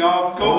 of gold.